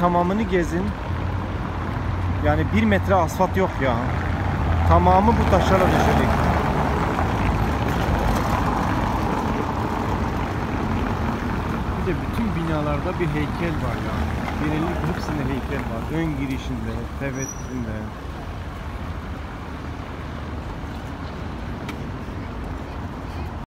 tamamını gezin. Yani bir metre asfalt yok ya. Tamamı bu taşlara döşedik. Bir de bütün binalarda bir heykel var ya. Genellikle hepsinde heykel var. Ön girişinde, tevettinde.